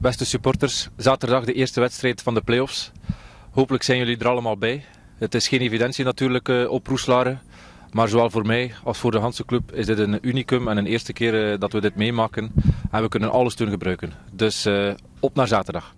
beste supporters. Zaterdag de eerste wedstrijd van de play-offs. Hopelijk zijn jullie er allemaal bij. Het is geen evidentie natuurlijk oproeslaren. op Roeslaren. Maar zowel voor mij als voor de Hanse Club is dit een unicum en een eerste keer eh, dat we dit meemaken. En we kunnen alles doen gebruiken. Dus eh, op naar zaterdag.